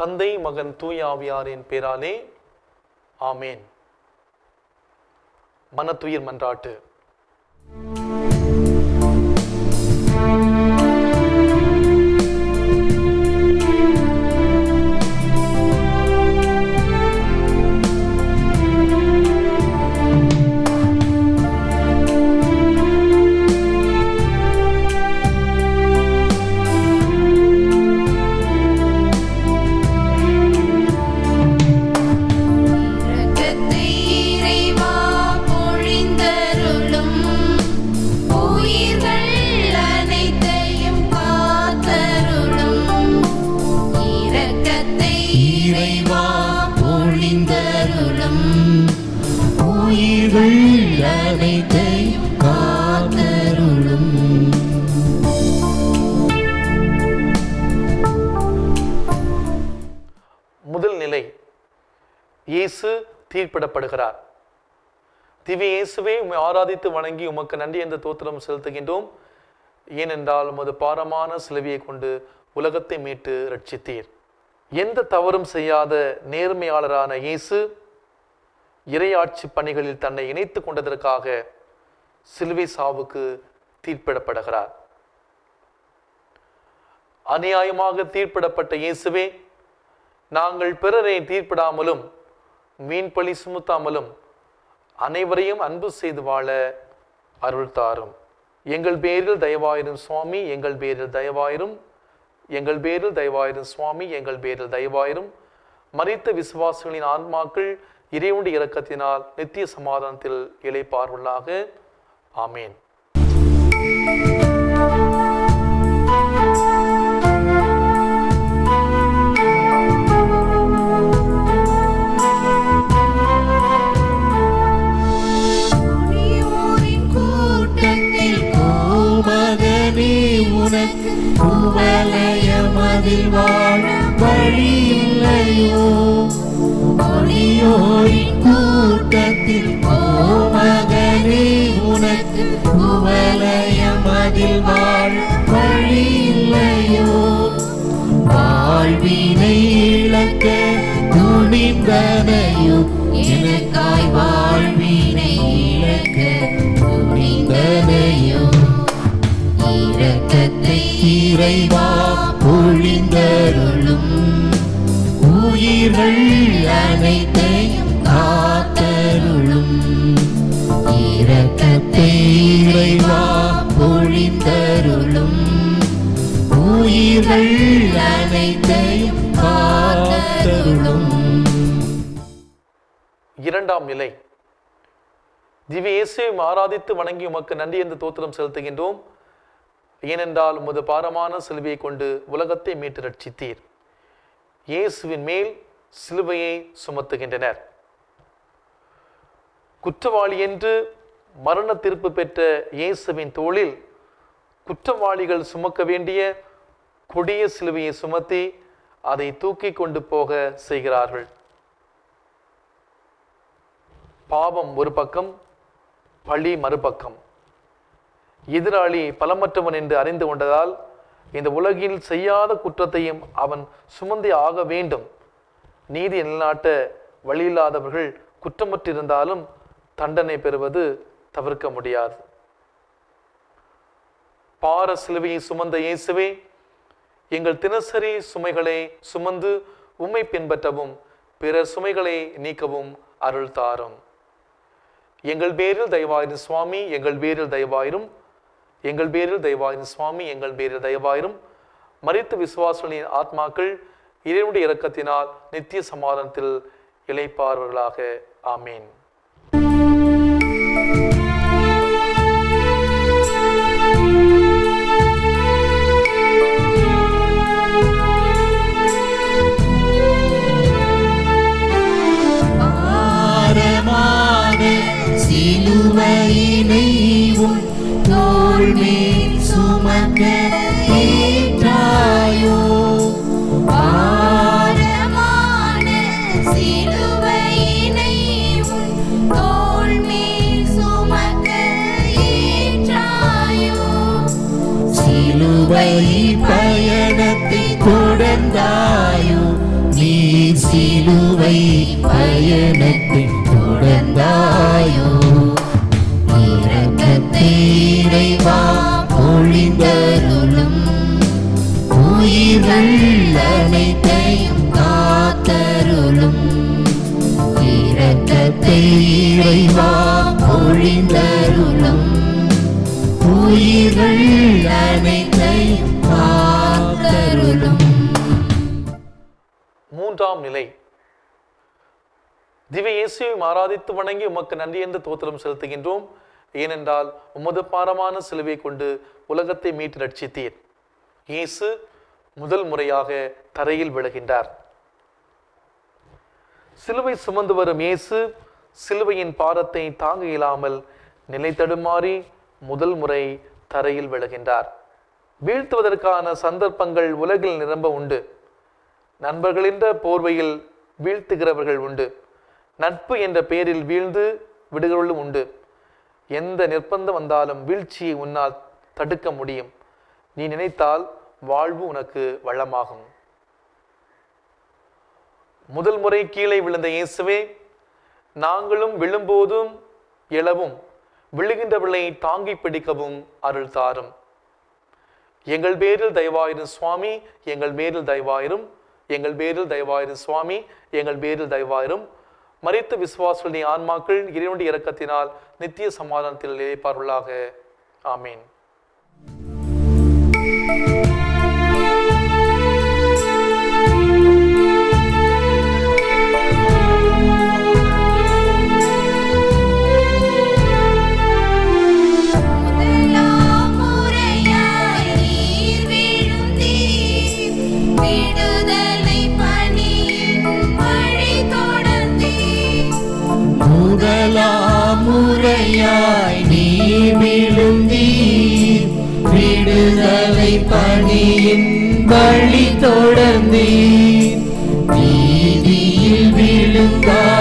தந்தை மகன் தூயாவியாரின் பேராலே ஆமேன். மனத்துயிர் மன்றாட்டு. திவ்ய இயேசுவே உம்மை ஆராதித்து வணங்கி உமக்கு நன்றி என்ற தோத்திரம் செலுத்துகின்றோம். ஏனென்றால் உமது பாரமான சிலுவையை கொண்டு உலகத்தை மீட்டு ரட்சித்தீர் எந்த தவறும் செய்யாத நேர்மையாளரான இயேசு இறையாட்சி பணிகளில் தன்னை இணைத்துக் கொண்டதற்காக சிலுவை சாவுக்கு தீர்ப்பிடப்படுகிறார். அநியாயமாக தீர்ப்பிடப்பட்ட இயேசுவே நாங்கள் பிறரை தீர்ப்பிடாமலும் மீன் பழி சுமத்தாமலும் அனைவரையும் அன்பு செய்து வாழ அருள் தாரும். எங்கள் பேரில் தயவாயிரும் சுவாமி எங்கள் பேரில் தயவாயிரும் எங்கள் பேரில் தயவாயிரும் சுவாமி எங்கள் பேரில் தயவாயிரும். மறித்த விசுவாசிகளின் ஆன்மாக்கள் இறைவனுடைய இறக்கத்தினால் நித்திய சமாதானத்தில் இளைப்பார்வர்களாக ஆமேன். உனக்கு குவலயமதில் வாழ வழி இல்லையோ முனியோரின் கூட்டத்தில் கோமகனே உனக்கு குவலயமதில் வாழ வழி இல்லையோ வாழ்வினை இழக்க துணிந்தனையோ இறைவா பொழிந்தருளும். உயிர்கள் அனைத்தையும் காத்தருளும். இரக்கத்தை இறைவா பொழிந்தருளும். உயிர்கள் அனைத்தையும் காத்தருளும். இரண்டாம் நிலை. திவ்ய இயேசுவை ஆராதித்து வணங்கி உமக்கு நன்றி என்று தோத்திரம் செலுத்துகின்றோம். ஏனென்றால் உமது பாரமான சிலுவையை கொண்டு உலகத்தை மீட்டு ரட்சித்தீர். இயேசுவின் மேல் சிலுவையை சுமத்துகின்றனர். குற்றவாளி என்று மரண தீர்ப்பு பெற்ற இயேசுவின் தோளில் குற்றவாளிகள் சுமக்க வேண்டிய கொடிய சிலுவையை சுமத்தி அதை தூக்கி கொண்டு போக செய்கிறார்கள். பாவம் ஒரு பக்கம் பழி மறுபக்கம். எதிராளி பலமற்றவன் என்று அறிந்து கொண்டதால் இந்த உலகில் செய்யாத குற்றத்தையும் அவன் சுமந்தே ஆக வேண்டும். நீதி நிலநாட்ட வழியில்லாதவர்கள் குற்றமற்றிருந்தாலும் தண்டனை பெறுவது தவிர்க்க முடியாது. பார சிலுவையை சுமந்த இயேசுவே எங்கள் தினசரி சுமைகளை சுமந்து உம்மை பின்பற்றவும் பிற சுமைகளை நீக்கவும் அருள் தாரும். எங்கள் பேரில் தயவாயிரும் சுவாமி எங்கள் பேரில் தயவாயிரும் எங்கள் பேரில் தயவாயிரும். சுவாமி எங்கள் பேரில் தயவாயிரும். மறித்து விசுவாசனின் ஆத்மாக்கள் இறைவனுடைய இறக்கத்தினால் நித்திய சமாதானத்தில் இழைப்பார்களாக ஆமேன். மூன்றாம் நிலை. திவ்ய இயேசுவை ஆராதித்து வணங்கி உமக்கு நன்றி என்று தோத்திரம் செலுத்துகின்றோம். ஏனென்றால் உமது பாரமான சிலுவை கொண்டு உலகத்தை மீட்டு ரட்சித்தீர். இயேசு முதல் முறையாக தரையில் விழுகின்றார். சிலுவை சுமந்து வரும் இயேசு சிலுவையின் பாரத்தை தாங்க இயலாமல் நிலை தடுமாறி முதல் முறை தரையில் விழுகின்றார். வீழ்த்துவதற்கான சந்தர்ப்பங்கள் உலகில் நிரம்ப உண்டு. நண்பர்களின்ற போர்வையில் வீழ்த்துகிறவர்கள் உண்டு. நட்பு என்ற பெயரில் வீழ்ந்து விடுகிறவர்களும் உண்டு. எந்த நிர்பந்தம் வந்தாலும் வீழ்ச்சியை உன்னால் தடுக்க முடியும். நீ நினைத்தால் வாழ்வு உனக்கு வளமாகும். முதல் முறை கீழே விழுந்த இயேசுவே நாங்களும் விழும்போதும் எழவும் விழுகின்றவர்களை தாங்கி பிடிக்கவும் அருள் தாரும். எங்கள் பேரில் தயவாயிரும் சுவாமி எங்கள் பேரில் தயவாயிரும் எங்கள் பேரில் தயவாயிரும் சுவாமி எங்கள் பேரில் தயவாயிரும். மறித்த நீ ஆன்மாக்கள் இறைவனுடைய இறக்கத்தினால் நித்திய சமாதானத்தில் இழைப்பார்களாக ஆமீன். முறையாய் நீ விழுந்தீர். விடுதலை பணியின் வழி தொடர்ந்தீர். நீதியில் விழுந்தார்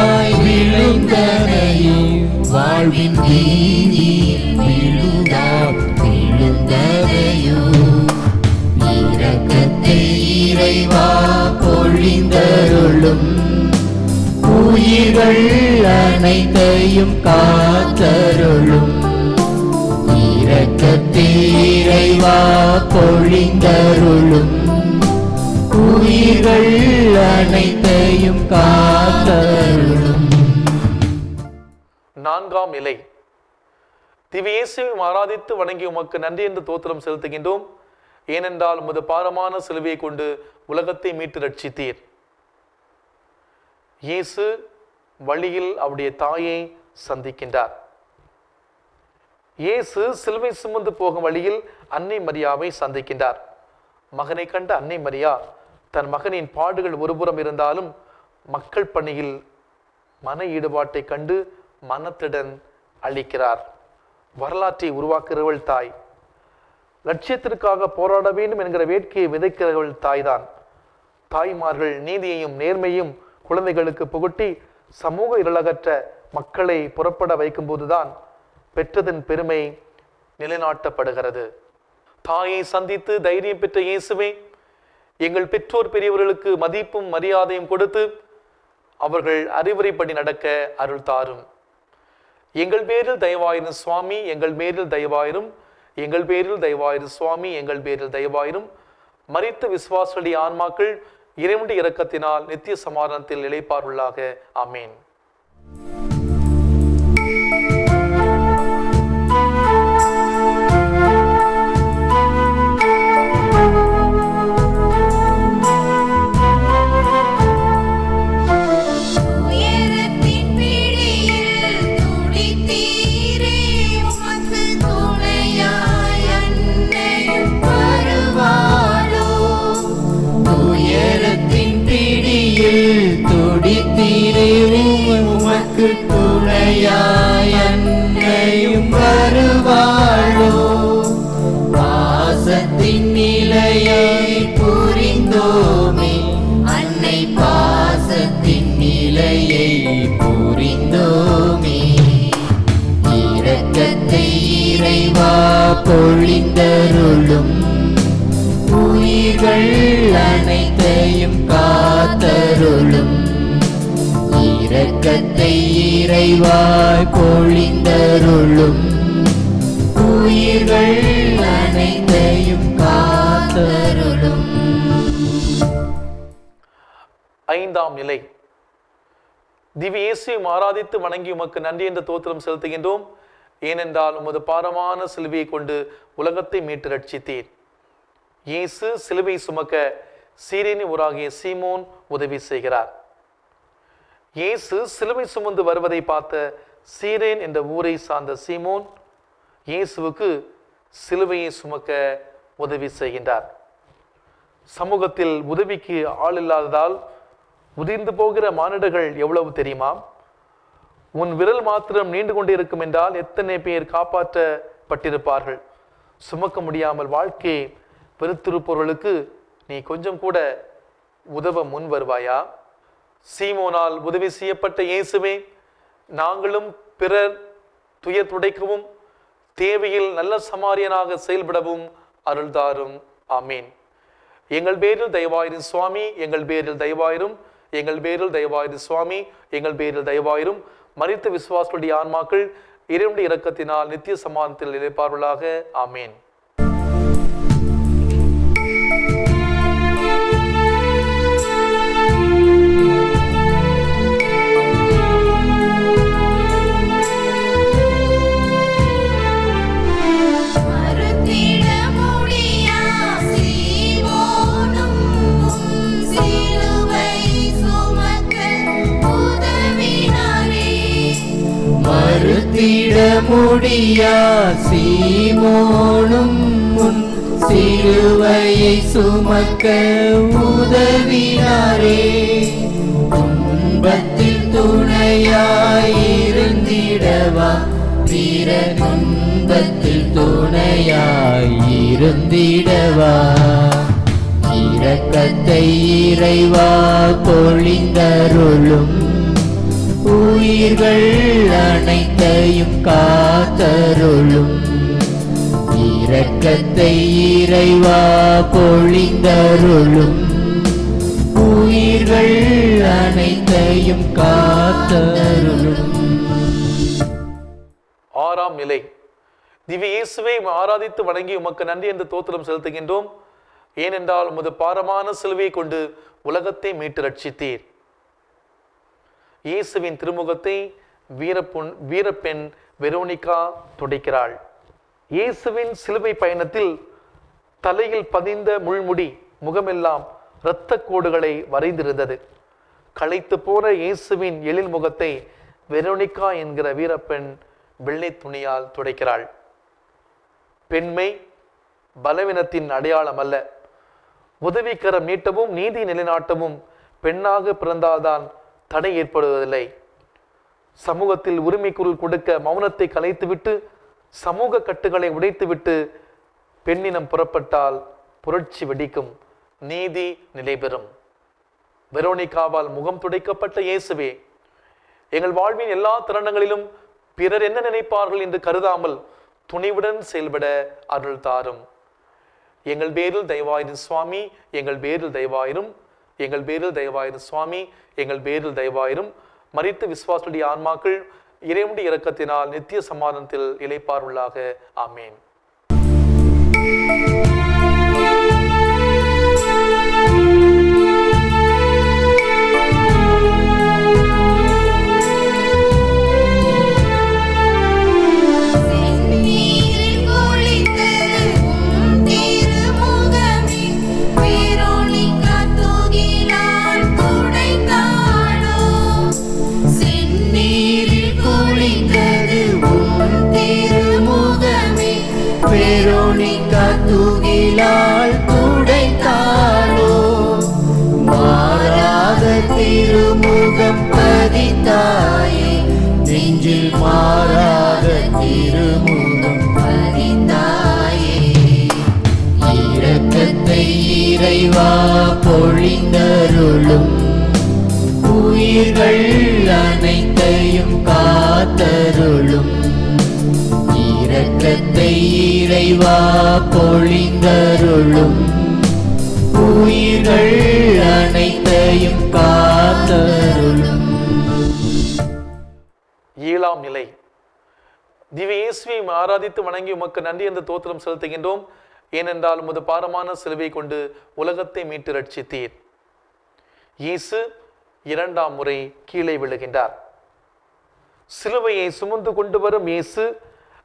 உயிர்கள் அனைத்தையும் காத்தருளும். இரக்கத்தை இறைவா பொழிந்தருளும். உயிர்கள் அனைத்தையும் காத்தருளும். நான்காம் இலை திவ்ய ஆராதித்து வணங்கி உமக்கு நன்றி என்று தோத்திரம் செலுத்துகின்றோம். ஏனென்றால் உமது பாரமான சிலுவையை கொண்டு உலகத்தை மீட்டு ரட்சித்தீர். இயேசு வழியில் அவருடைய தாயை சந்திக்கின்றார். இயேசு சிலுவை சுமந்து போகும் வழியில் அன்னை மரியாவை சந்திக்கின்றார். மகனை கண்ட அன்னை மரியா தன் மகனின் பாடுகள் ஒருபுறம் இருந்தாலும் மக்கள் பணியில் மன ஈடுபாட்டை கண்டு மனத்துடன் அளிக்கிறார் வரலாற்றை உருவாக்குகிறவள் தாய். லட்சியத்திற்காக போராட வேண்டும் என்கிற வேட்கையை விதைக்கிறவள் தாய்தான். தாய்மார்கள் நீதியையும் நேர்மையும் குழந்தைகளுக்கு புகட்டி சமூக இருளகற்ற மக்களை புறப்பட வைக்கும்போதுதான் பெற்றதன் பெருமை நிலைநாட்டப்படுகிறது. தாயை சந்தித்து தைரியம் பெற்ற இயேசுவே எங்கள் பெற்றோர் பெரியவர்களுக்கு மதிப்பும் மரியாதையும் கொடுத்து அவர்கள் அறிவுரைப்படி நடக்க அருள் தாரும். எங்கள் பேரில் தயவாயிரும் சுவாமி எங்கள் பேரில் தயவாயிரும் எங்கள் பேரில் தயவாயிரும் சுவாமி எங்கள் பேரில் தயவாயிரும். மறித்த விசுவாசடி ஆன்மாக்கள் இறைவனுடைய இரக்கத்தினால் நித்திய சமாதானத்தில் இழைப்பாருள்ளாக அமீன் பொழிந்தருளும் உயிர்கள் அனைத்தையும் காத்தருளும். இரக்கத்தை இறைவாய் பொழிந்தருளும். உயிர்கள் அனைத்தையும் காத்தருளும். ஐந்தாம் நிலை. திவ்ய இயேசுவையும் ஆராதித்து வணங்கி உமக்கு நன்றி என்ற தோத்திரம் செலுத்துகின்றோம். ஏனென்றால் உமது பாரமான சிலுவையை கொண்டு உலகத்தை மீட்டு ரட்சித்தீர். இயேசு சிலுவை சுமக்க சீரேனி ஊராகிய சீமோன் உதவி செய்கிறார். இயேசு சிலுவை சுமந்து வருவதை பார்த்த சீரேன் என்ற ஊரை சார்ந்த சீமோன் இயேசுவுக்கு சிலுவையை சுமக்க உதவி செய்கின்றார். சமூகத்தில் உதவிக்கு ஆள் இல்லாததால் உதிர்ந்து போகிற மானிடர்கள் எவ்வளவு தெரியுமா உன் விரல் மாத்திரம் நீண்டு கொண்டிருக்கும் என்றால் எத்தனை பேர் காப்பாற்றப்பட்டிருப்பார்கள்? சுமக்க முடியாமல் வாழ்க்கையை வெறுத்திருப்பவர்களுக்கு நீ கொஞ்சம் கூட உதவ முன் வருவாயா? சீமோனால் உதவி செய்யப்பட்ட இயேசுவே நாங்களும் பிறர் துயர் துடைக்கவும் தேவையில் நல்ல சமாரியனாக செயல்படவும் அருள்தாரும். ஆமீன். எங்கள் பேரில் தயவாயிரும் சுவாமி எங்கள் பேரில் தயவாயிரும் எங்கள் பேரில் தயவாயிரும் சுவாமி எங்கள் பேரில் தயவாயிரும். மறித்த விசுவாசனுடைய ஆன்மாக்கள் இறைவனுடைய இரக்கத்தினால் நித்திய சமாதானத்தில் நிலைப்பார்களாக. ஆமீன். முடியா? சீமோனும் முன் சிலுவையை சுமக்க உதவினாரே. துன்பத்தில் துணையாயிருந்திடவா? வீர துன்பத்தில் துணையாயிருந்திடவா? இரக்கத்தை இறைவா பொழிந்தருளும் உயிர்கள் அனைத்தையும் காத்தருளும். இரக்கத்தை இறைவா பொழிந்தருளும். உயிர்கள் அனைத்தையும் காத்தருளும். ஆறாம் நிலை. திவ்ய இயேசுவை ஆராதித்து வணங்கி உமக்கு நன்றி என்று தோத்திரம் செலுத்துகின்றோம். ஏனென்றால் உமது பாரமான சிலுவை கொண்டு உலகத்தை மீட்டு ரட்சித்தீர். இயேசுவின் திருமுகத்தை வீரப்பொன் வீரப்பெண் வெரோனிகா துடைக்கிறாள். இயேசுவின் சிலுவை பயணத்தில் தலையில் பதிந்த முள்முடி முகமெல்லாம் இரத்தக் கோடுகளை வரைந்திருந்தது. களைத்து போன இயேசுவின் எழில் முகத்தை வெரோனிகா என்கிற வீரப்பெண் வெள்ளை துணியால் துடைக்கிறாள். பெண்மை பலவீனத்தின் அடையாளம் அல்ல. உதவிக்கரம் நீட்டவும் நீதி நிலைநாட்டவும் பெண்ணாக பிறந்தால்தான் தடை ஏற்படுவதில்லை. சமூகத்தில் உரிமை குரல் கொடுக்க மௌனத்தை கலைத்துவிட்டு சமூக கட்டுகளை உடைத்துவிட்டு பெண்ணினம் புறப்பட்டால் புரட்சி வெடிக்கும். நீதி நிலைபெறும். வெரோனிகாவால் முகம் துடைக்கப்பட்ட இயேசுவே எங்கள் வாழ்வின் எல்லா தருணங்களிலும் பிறர் என்ன நினைப்பார்கள் என்று கருதாமல் துணிவுடன் செயல்பட அருள் தாரும். எங்கள் பேரில் தயவாயிரும் சுவாமி எங்கள் பேரில் தயவாயிரும் எங்கள் பேரில் தயவாயிரும் சுவாமி எங்கள் பேரில் தயவாயிரும். மறித்து விசுவாசுடைய ஆன்மாக்கள் இறைவனுடைய இரக்கத்தினால் நித்திய சமாதானத்தில் இழைப்பார்களாக ஆமேன். உயிர்கள் அனைத்தையும் காத்தருளும். இரக்கத்தை இறைவா பொழிந்தருளும். உயிர்கள் அனைத்தையும் காத்தருளும். ஏழாம் நிலை. திவ்ய ஆராதித்து வணங்கி உமக்கு நன்றி என்ற தோத்திரம் செலுத்துகின்றோம். ஏனென்றால் உமது பாரமான சிலுவை கொண்டு உலகத்தை மீட்டு ரட்சித்தீர். இயேசு இரண்டாம் முறை கீழே விழுகின்றார். சிலுவையை சுமந்து கொண்டு வரும் இயேசு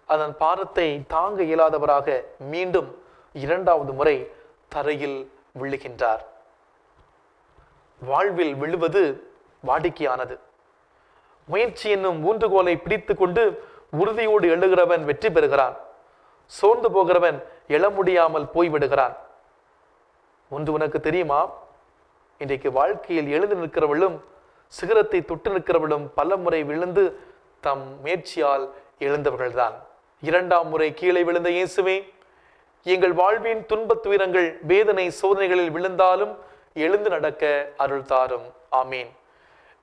அதன் பாரத்தை தாங்க இயலாதவராக மீண்டும் இரண்டாவது முறை தரையில் விழுகின்றார். வாழ்வில் விழுவது வாடிக்கையானது. முயற்சி என்னும் ஊன்றுகோலை பிடித்து கொண்டு உறுதியோடு எழுகிறவன் வெற்றி பெறுகிறான். சோர்ந்து போகிறவன் எழ முடியாமல் போய்விடுகிறான். ஒன்று உனக்கு தெரியுமா? இன்றைக்கு வாழ்க்கையில் எழுந்து நிற்கிறவளும் சிகரத்தை தொட்டு நிற்கிறவளும் பல முறை விழுந்து தம் முயற்சியால் எழுந்தவர்கள்தான். இரண்டாம் முறை கீழே விழுந்த இயேசுவே எங்கள் வாழ்வின் துன்பத் துயரங்கள் வேதனை சோதனைகளில் விழுந்தாலும் எழுந்து நடக்க அருள் தாரும். ஆமீன்.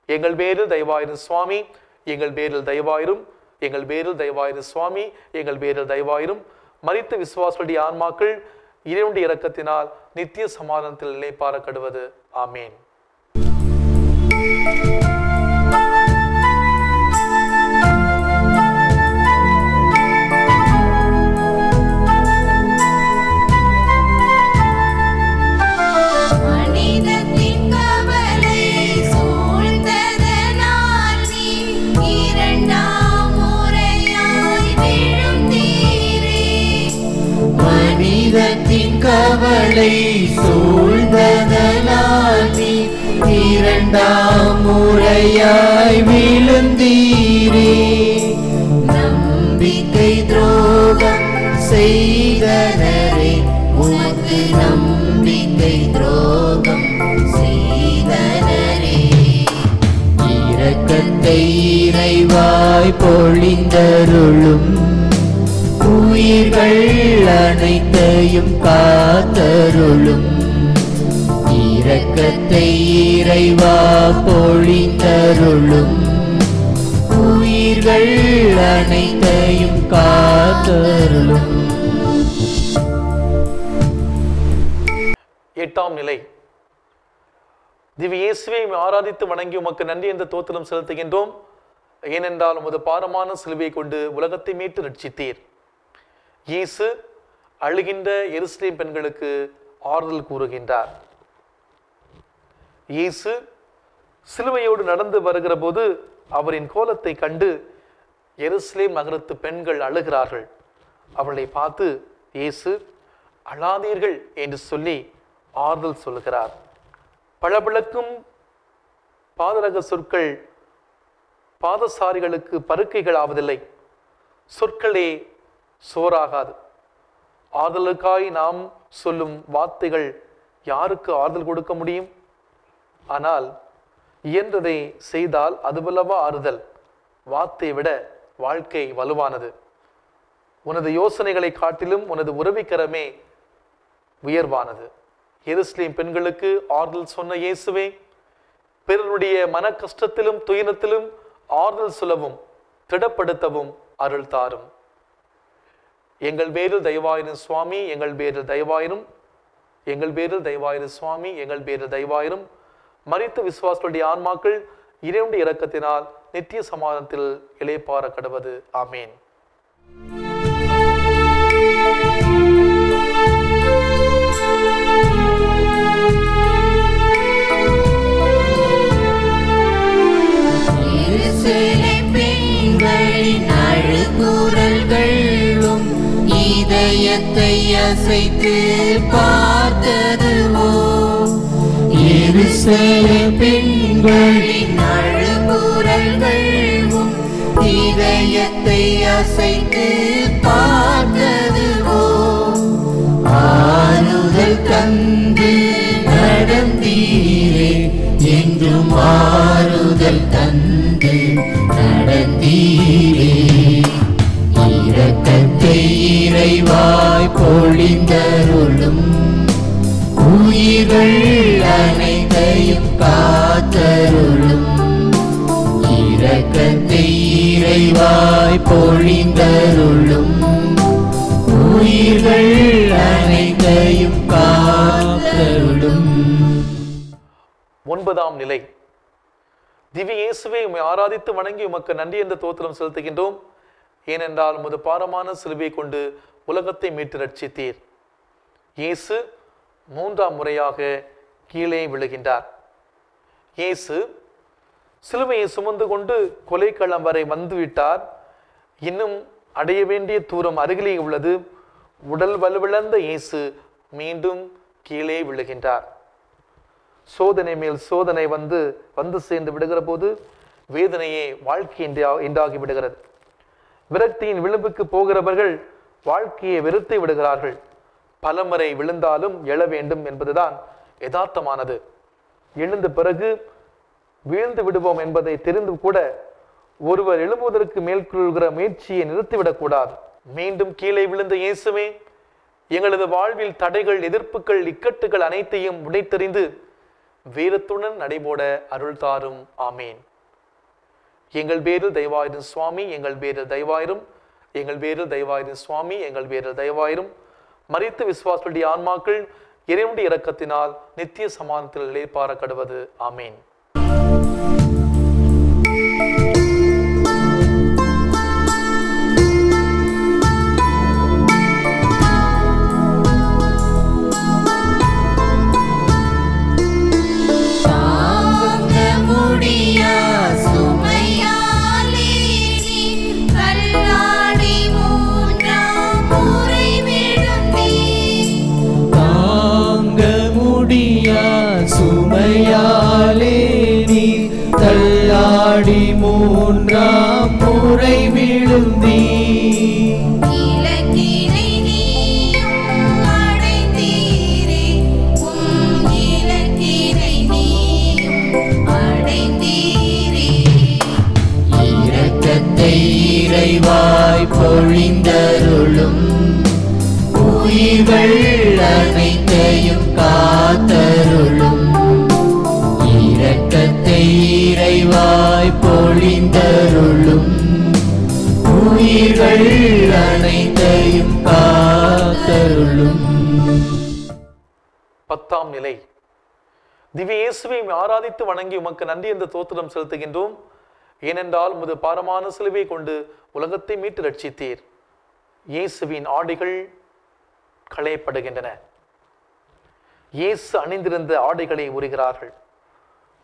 எங்கள் பேரில் தயவாயிரும் சுவாமி எங்கள் பேரில் தயவாயிரும் எங்கள் பேரில் தயவாயிரும் சுவாமி எங்கள் பேரில் தயவாயிரும். மறித்த விசுவாசுடைய ஆன்மாக்கள் இறைவனுடைய இரக்கத்தினால் நித்திய சமாதானத்தில் நிலைப்பார கடுவது. ஆமீன். கவலை சூழ்ந்ததனால் நீ இரண்டாம் முறையாய் விழுந்தீரே. நம்பிக்கை துரோகம் செய்தனரே உனக்கு நம்பிக்கை துரோகம் செய்தனரே இரக்கத்தை இறைவாய் பொழிந்தருளும் நீர்கள் அனைத்தையும் காத்தருளும். இரக்கத்தை இறைவா பொழிந்தருளும். உயிர்கள் அனைத்தையும் காத்தருளும். எட்டாம் நிலை. திவ்ய இயேசுவை ஆராதித்து வணங்கி உமக்கு நன்றி என்ற தோத்திரம் செலுத்துகின்றோம். ஏனென்றால் உமது பாரமான சிலுவையை கொண்டு உலகத்தை மீட்டு ரட்சித்தீர். இயேசு அழுகின்ற எருசலேம் பெண்களுக்கு ஆறுதல் கூறுகின்றார். இயேசு சிலுவையோடு நடந்து வருகிற போது அவரின் கோலத்தை கண்டு எருசலேம் நகரத்து பெண்கள் அழுகிறார்கள். அவளை பார்த்து இயேசு அழாதீர்கள் என்று சொல்லி ஆறுதல் சொல்லுகிறார். பளபளக்கும் பாதரக சொற்கள் பாதசாரிகளுக்கு பருக்கைகள் ஆவதில்லை சொற்களே சோறாகாது. ஆறுதலுக்காய் நாம் சொல்லும் வார்த்தைகள் யாருக்கு ஆறுதல் கொடுக்க முடியும்? ஆனால் இயன்றதை செய்தால் அதுபல்லவா ஆறுதல்? வார்த்தையை விட வாழ்க்கை வலுவானது. உனது யோசனைகளை காட்டிலும் உனது உறவிக்கரமே உயர்வானது. எருஸ்லீம் பெண்களுக்கு ஆறுதல் சொன்ன இயேசுவே பிறருடைய மன கஷ்டத்திலும் துயரத்திலும் ஆறுதல் சொல்லவும் திடப்படுத்தவும் அருள் தாரும். எங்கள் பேரில் தயவாயிரும் சுவாமி எங்கள் பேரில் தயவாயிரும். எங்கள் பேரில் தயவாயிரும் சுவாமி எங்கள் பேரில் தயவாயிரும். மறித்த விசுவாசங்களுடைய ஆன்மாக்கள் இறைவனுடைய இரக்கத்தினால் நித்திய சமாதானத்தில் இளைப்பார கடவது. ஆமேன். இதயத்தை அசைத்து பார்த்ததுவோ? இரு சில பெண்களின் அழுகுரல்களும் இதயத்தை அசைத்து பார்த்ததுவோ? ஆறுதல் தந்து நடந்தீரே என்றும் ஆறுதல் தந்து நடந்தீரே. இரக்க இறைவாய் பொழிந்தருளும். உயிர்கள் அனைத்தையும் காத்தருளும். இரக்கத்தை இறைவாய் பொழிந்தருளும். உயிர்கள் அனைத்தையும் காத்தருளும். ஒன்பதாம் நிலை. திவ்ய இயேசுவை உம்மை ஆராதித்து வணங்கி உமக்கு நன்றி என்ற தோத்திரம் செலுத்துகின்றோம். ஏனென்றால் உமது பாரமான சிலுவை கொண்டு உலகத்தை மீட்டு ரட்சித்தீர். இயேசு மூன்றாம் முறையாக கீழே விழுகின்றார். இயேசு சிலுவையை சுமந்து கொண்டு கொலைக்களம் வரை வந்துவிட்டார். இன்னும் அடைய வேண்டிய தூரம் அருகிலே உள்ளது. உடல் வலுவிழந்த இயேசு மீண்டும் கீழே விழுகின்றார். சோதனை மேல் சோதனை வந்து வந்து சேர்ந்து விடுகிற போது வேதனையே வாழ்க்கை என்றாகி விடுகிறது. விரக்தியின் விளிம்புக்கு போகிறவர்கள் வாழ்க்கையை வெறுத்து விடுகிறார்கள். பலமுறை விழுந்தாலும் எழ வேண்டும் என்பதுதான் யதார்த்தமானது. எழுந்த பிறகு வீழ்ந்து விடுவோம் என்பதை தெரிந்து கூட ஒருவர் எழும்புவதற்கு மேற்கொள்கிற முயற்சியை நிறுத்திவிடக்கூடாது மீண்டும் கீழே விழுந்த இயேசுவே எங்களது வாழ்வில் தடைகள் எதிர்ப்புகள் இக்கட்டுகள் அனைத்தையும் உடைத்தெறிந்து வீரத்துடன் நடைபோட அருள் தாரும். ஆமேன். எங்கள் பேரில் தயவாயிரும் சுவாமி எங்கள் பேரில் தெய்வாயிரும் எங்கள் பேரில் தயவாயிரும் சுவாமி எங்கள் பேரில் தெய்வாயிரும். மறித்த விசுவாசத்துடைய ஆன்மாக்கள் இறைவனுடைய இரக்கத்தினால் நித்திய சமாதானத்தில் இளைப்பார கடுவது. ஆமேன். உயிர்கள் அனைத்தையும் காத்தருளும். பத்தாம் நிலை. திவ்ய இயேசுவை ஆராதித்து வணங்கி உமக்கு நன்றி என்ற தோத்திரம் செலுத்துகின்றோம். ஏனென்றால் உமது பாரமான சிலுவை கொண்டு உலகத்தை மீட்டு ரட்சித்தீர். இயேசுவின் ஆடைகள் களையப்படுகின்றன. இயேசு அணிந்திருந்த ஆடைகளை உரிகிறார்கள்.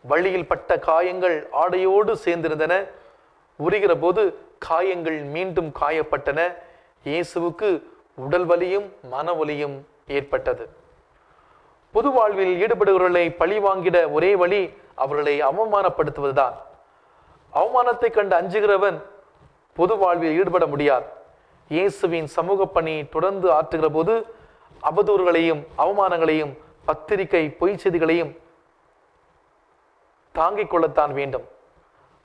வழியில் பட்ட காயங்கள் ஆடையோடு சேர்ந்திருந்தன. உரிகிற போது காயங்கள் மீண்டும் காயப்பட்டன. இயேசுவுக்கு உடல் வலியும் மன வலியும் ஏற்பட்டது. பொது வாழ்வில் ஈடுபடுகிறவர்களை பழி வாங்கிட ஒரே வழி அவர்களை அவமானப்படுத்துவதுதான். அவமானத்தை கண்டு அஞ்சுகிறவன் பொது வாழ்வில் ஈடுபட முடியாது. இயேசுவின் சமூக பணி தொடர்ந்து ஆற்றுகிற போது அவதூறுகளையும் அவமானங்களையும் பத்திரிகை பொய் செய்திகளையும் தாங்கிக் கொள்ளத்தான் வேண்டும்.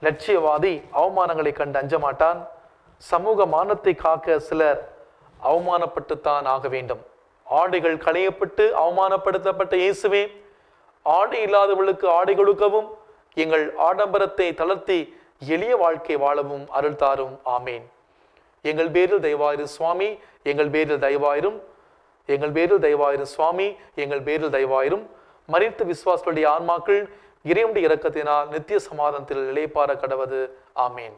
லட்சியவாதி அவமானங்களை கண்டு அஞ்ச மாட்டான் சமூக மானத்தை காக்க சிலர் அவமானப்பட்டுத்தான் ஆக வேண்டும். ஆடைகள் களையப்பட்டு அவமானப்படுத்தப்பட்ட இயேசுவே ஆடை இல்லாதவர்களுக்கு ஆடை கொடுக்கவும் எங்கள் ஆடம்பரத்தை தளர்த்தி எளிய வாழ்க்கை வாழவும் அருள் தாரும். ஆமேன். எங்கள் பேரில் தயவாயிரு சுவாமி எங்கள் பேரில் தயவாயிரும். எங்கள் பேரில் தயவாயிரும் சுவாமி எங்கள் பேரில் தயவாயிரும். மறித்த விஸ்வாசனுடைய ஆன்மாக்கள் இறைவனுடைய இறக்கத்தினால் நித்திய சமாதானத்தில் இளைப்பார கடவது. ஆமேன்.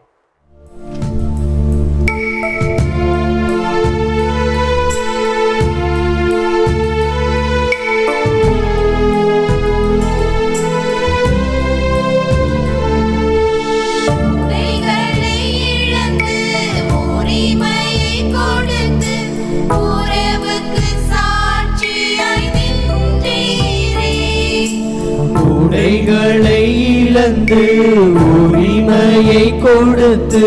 உடைகளை இழந்து உரிமையை கொடுத்து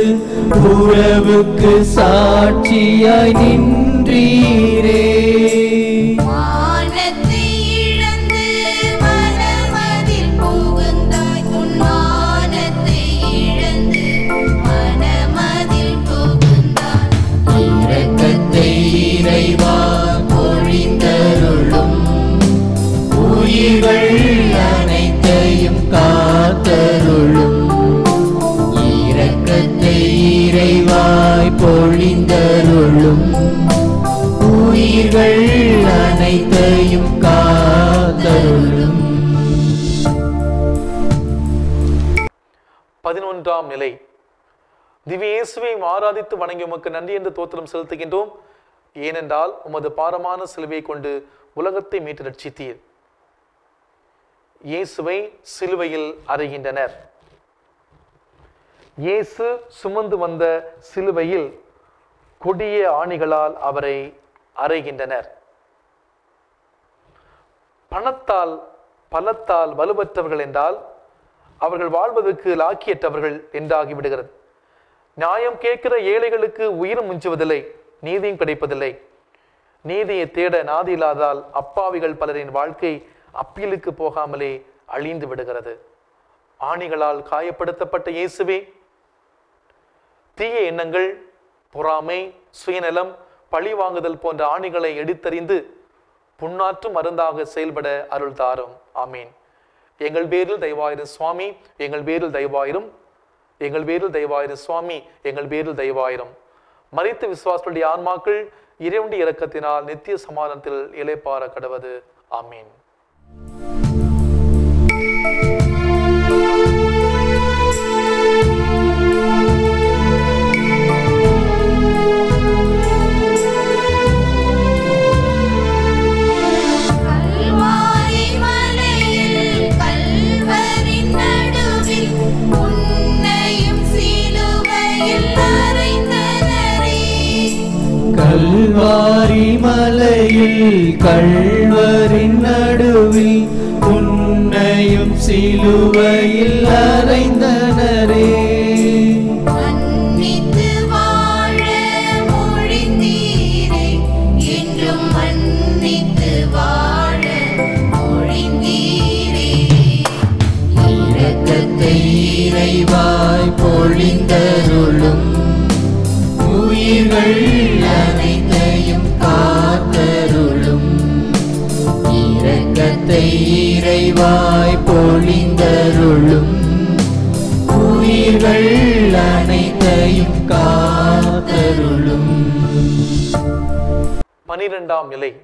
உறவுக்கு சாட்சியாய் நின்றீரே. பொழிந்தருளும். உயிர்கள் அனைத்தையும் காத்தருளும். பதினொன்றாம் நிலை. திவ்யேசுவை ஆராதித்து வணங்கி உமக்கு நன்றி என்று தோத்திரம் செலுத்துகின்றோம். ஏனென்றால் உமது பாரமான சிலுவை கொண்டு உலகத்தை மீட்டு ரட்சித்தீர். இயேசுவை சிலுவையில் அறைகின்றனர். இயேசு சுமந்து வந்த சிலுவையில் கொடிய ஆணிகளால் அவரை அறைகின்றனர். பணத்தால் பலத்தால் வலுவற்றவர்கள் என்றால் அவர்கள் வாழ்வதற்கு லாக்கியற்றவர்கள் என்றாகி விடுகிறது. நியாயம் கேட்கிற ஏழைகளுக்கு உயிரும் மிஞ்சுவதில்லை நீதியும் கிடைப்பதில்லை. நீதியை தேட நாதி இல்லாதால் அப்பாவிகள் பலரின் வாழ்க்கை அப்பீலுக்கு போகாமலே அழிந்து விடுகிறது. ஆணிகளால் காயப்படுத்தப்பட்ட இயேசுவே தீய எண்ணங்கள் பொறாமை சுயநலம் பழி வாங்குதல் போன்ற ஆணிகளை எடுத்தறிந்து புண்ணாற்றும் மருந்தாக செயல்பட அருள் தாரும். ஆமீன். எங்கள் பேரில் தயவாயிரும் சுவாமி எங்கள் பேரில் தெய்வாயிரும் எங்கள் பேரில் தயவாயிரும் சுவாமி எங்கள் பேரில் தெய்வாயிரும். மறித்த விசுவாசத்துடைய ஆன்மாக்கள் இறைவண்டி இறக்கத்தினால் நித்திய சமாதானத்தில் இலைப்பார கடவது. ஆமீன். மலையில் கல்வரின் நடுவில் உன்னையும் சிலுவையில் அறைந்தனரே. பொழிந்தருளும். உயிர்கள் இரக்கத்தை இறைவாய் பொழிந்தருளும். உயிர்கள் அனைத்தையும் காத்தருளும். பனிரெண்டாம் நிலை.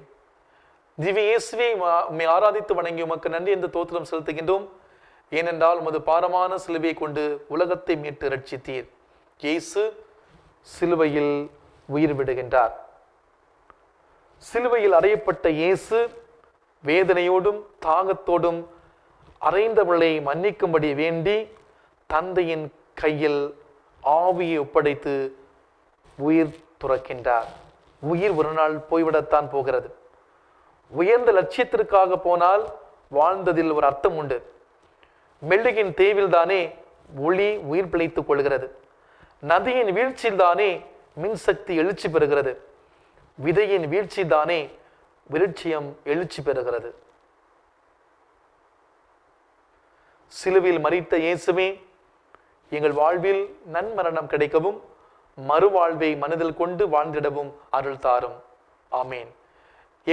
திவ்ய இயேசுவை மா- ஆராதித்து வணங்கி உமக்கு நன்றி என்று தோத்திரம் செலுத்துகின்றோம். ஏனென்றால் உமது பாரமான சிலுவையை கொண்டு உலகத்தை மீட்டு ரட்சித்தீர் இயேசு சிலுவையில் உயிர் விடுகின்றார். சிலுவையில் அறையப்பட்ட இயேசு வேதனையோடும் தாகத்தோடும் அறைந்தவளை மன்னிக்கும்படி வேண்டி தந்தையின் கையில் ஆவியை ஒப்படைத்து உயிர் துறக்கின்றார். உயிர் ஒரு நாள் போய்விடத்தான் போகிறது. உயர்ந்த லட்சியத்திற்காக போனால் வாழ்ந்ததில் ஒரு அர்த்தம் உண்டு. மெல்லுகின் தேவில்தானே ஒளி உயிர் பிழைத்துக் கொள்கிறது. நதியின் வீழ்ச்சியில்தானே மின்சக்தி எழுச்சி பெறுகிறது. விதையின் வீழ்ச்சிதானே விருட்சியம் எழுச்சி பெறுகிறது. சிலுவில் மறித்த இயேசுவே எங்கள் வாழ்வில் நன்மரணம் கிடைக்கவும் மறுவாழ்வை மனதில் கொண்டு வாழ்ந்திடவும் அருள் தாரும். ஆமேன்.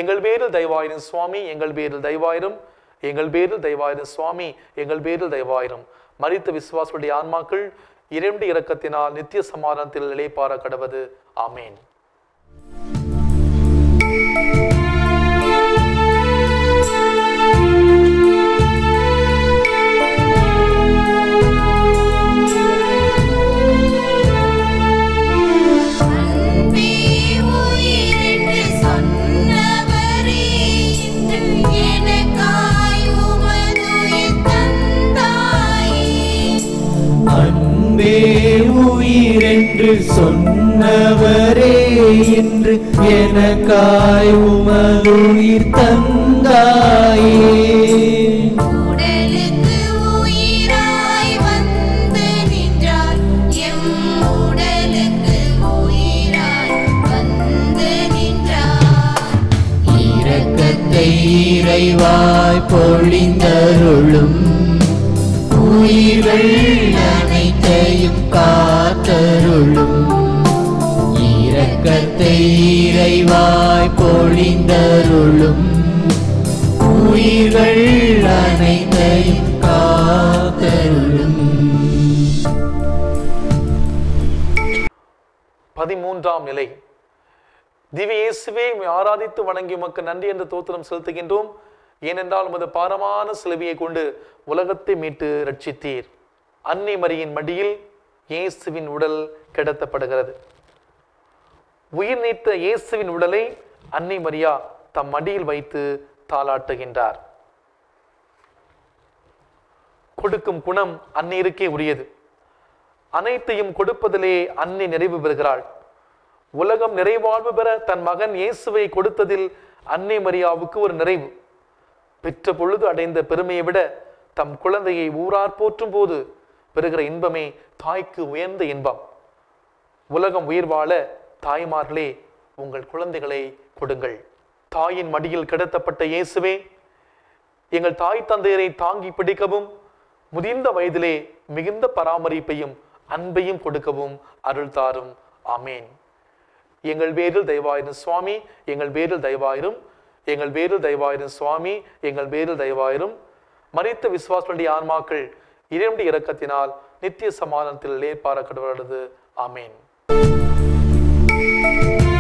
எங்கள் பேரில் தெய்வாயிரம் சுவாமி எங்கள் பேரில் தெய்வாயிரம் எங்கள் பேரில் தெய்வாயிரம் சுவாமி எங்கள் பேரில் தெய்வாயிரம். மறித்த விசுவாசுடைய ஆன்மாக்கள் இரண்டு இரக்கத்தினால் நித்திய சமாதானத்தில் நிலைப்பாற கடவது. ஆமேன். உயிரென்று சொன்னவரே இன்று எனக்காய் உமதுயிர் தந்தாயே. இறைவாய் பொழிந்தருளும். உயிர்கள் அனைத்தையும் காத்தருளும். இரக்கத்தை இறைவாய் பொழிந்தருளும். உயிர்கள் அனைத்தையும் காத்தருளும். பதிமூன்றாம் நிலை. திவ்யேசுவே ஆராதித்து வணங்கி உமக்கு நன்றி என்று தோத்திரம் செலுத்துகின்றோம். ஏனென்றால் உமது பாரமான சிலுவையை கொண்டு உலகத்தை மீட்டு ரட்சித்தீர் அன்னை மரியின் மடியில் இயேசுவின் உடல் கிடத்தப்படுகிறது. உயிர் நீத்த இயேசுவின் உடலை அன்னை மரியா தம் மடியில் வைத்து தாளாட்டுகின்றார். கொடுக்கும் குணம் அந்நீருக்கே உரியது. அனைத்தையும் கொடுப்பதிலே அன்னை நிறைவு பெறுகிறாள். உலகம் நிறைவாழ்வு பெற தன் மகன் இயேசுவை கொடுத்ததில் அன்னை மரியாவுக்கு ஒரு நிறைவு. பெற்ற பொழுது அடைந்த பெருமையை விட தம் குழந்தையை ஊரார் போற்றும் போது பெறுகிற இன்பமே தாய்க்கு உயர்ந்த இன்பம். உலகம் உயிர் வாழ தாய்மார்களே உங்கள் குழந்தைகளை கொடுங்கள். தாயின் மடியில் கிடத்தப்பட்ட இயேசுவே எங்கள் தாய் தந்தையரை தாங்கி பிடிக்கவும் முதிர்ந்த வயதிலே மிகுந்த பராமரிப்பையும் அன்பையும் கொடுக்கவும் அருள் தாரும். அமேன் எங்கள் பேரில் தயவாயிரும் சுவாமி எங்கள் பேரில் தயவாயிரும் எங்கள் பேரில் தயவாயிரும் சுவாமி எங்கள் பேரில் தயவாயிரும். மறித்த விசுவாசனுடைய ஆன்மாக்கள் இரண்டு இறக்கத்தினால் நித்திய சமாதானத்தில் ஏற்பாரப்படுவது ஆமேன். வீரத்தை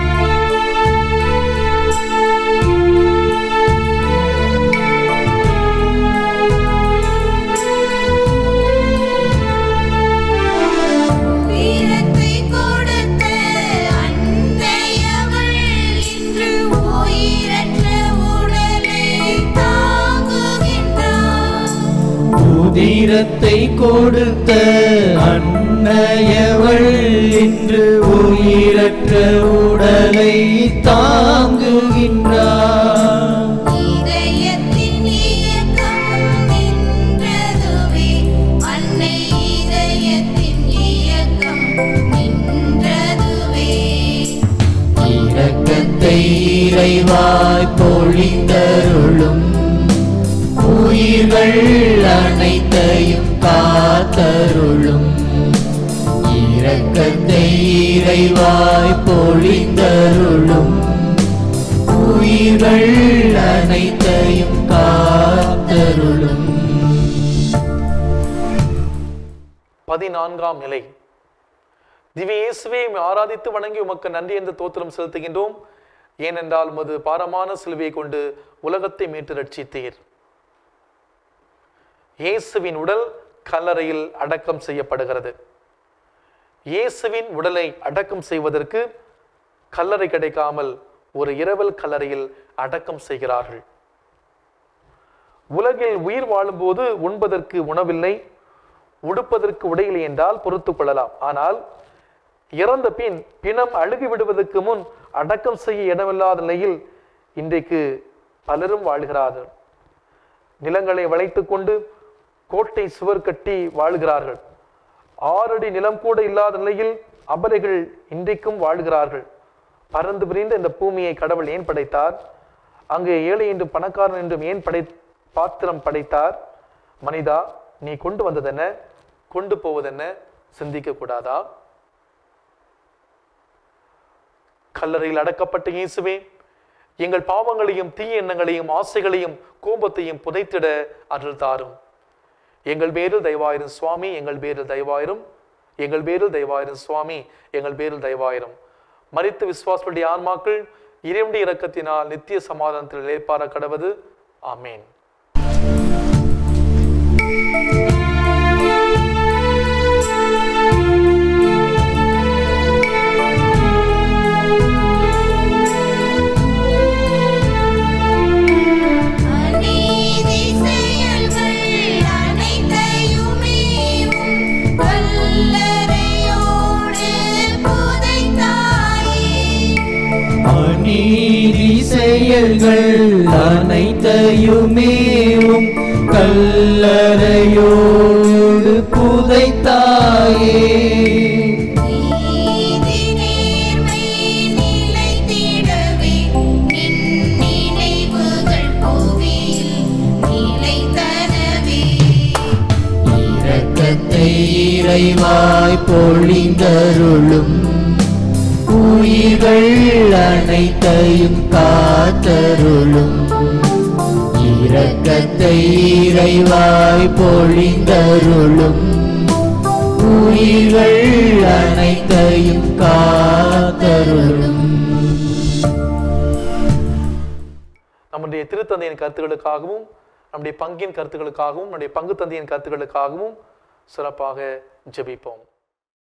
உதிரத்தை கொடுத்த அன்னையவள் இன்று உயிரற்ற உடலை தாங்குகின்றார் இறைவாய் பொழிந்தருளும் உயிர்கள் காத்தருளும். இரக்கத்தை இறைவாய் பொழிந்தருளும். உயிர்கள் அனைத்தையும் காத்தருளும். பதினான்காம் நிலை. திவ்ய ஆராதித்து வணங்கி உமக்கு நன்றி என்று தோத்திரம் செலுத்துகின்றோம். ஏனென்றால் உமது பாரமான சிலுவையை கொண்டு உலகத்தை மீட்டு ரட்சித்தீர். இயேசுவின் உடல் கல்லறையில் அடக்கம் செய்யப்படுகிறது. இயேசுவின் உடலை அடக்கம் செய்வதற்கு கல்லறை கிடைக்காமல் ஒரு இரவல் கல்லறையில் அடக்கம் செய்கிறார்கள். உலகில் உயிர் வாழும்போது உண்பதற்கு உணவில்லை உடுப்பதற்கு உடையில்லை என்றால் பொறுத்து கொள்ளலாம். ஆனால் இறந்த பின் பிணம் அழுகி விடுவதற்கு முன் அடக்கம் செய்ய இடமில்லாத நிலையில் இன்றைக்கு பலரும் வாழ்கிறார்கள். நிலங்களை வளைத்து கொண்டு கோட்டை சுவர் கட்டி வாழ்கிறார்கள். ஆறடி நிலம் கூட இல்லாத நிலையில் அபலைகள் இன்றைக்கும் வாழ்கிறார்கள். பறந்து பிரிந்த இந்த பூமியை கடவுள் ஏன் படைத்தார்? அங்கு ஏழை என்றும் பணக்காரன் என்றும் ஏன் படை பாத்திரம் படைத்தார்? மனிதா நீ கொண்டு வந்ததென்ன? கொண்டு போவதென்ன? சிந்திக்க கூடாதா? கல்லறையில் அடக்கப்பட்ட இயேசுவே எங்கள் பாவங்களையும் தீய எண்ணங்களையும் ஆசைகளையும் கோபத்தையும் புதைத்திட அருள் தாரும். எங்கள் பேரில் தயவாயிரும் சுவாமி எங்கள் பேரில் தயவாயிரும் எங்கள் பேரில் தயவாயிரும் சுவாமி எங்கள் பேரில் தயவாயிரும். மறித்து விசுவாசனுடைய ஆன்மாக்கள் இறைவனுடைய இரக்கத்தினால் நித்திய சமாதானத்தில் நிலைப்பார கடவது. ஆமேன். செயல்கள் அனைத்தையுமேவும் கல்லறையோடு புதைத்தாயே. நீதி நேர்மை உயிர்கள் அனைத்தையும் காத்தருளும். இரக்கத்தை இறைவாய் பொழிந்தருளும். உயிர்கள் அனைத்தையும் காத்தருளும். நம்முடைய திருத்தந்தையின் கருத்துக்களுக்காகவும் நம்முடைய பங்கின் கருத்துக்களுக்காகவும் நம்முடைய பங்கு தந்தையின் கருத்துக்களுக்காகவும் சிறப்பாக ஜெபிப்போம்.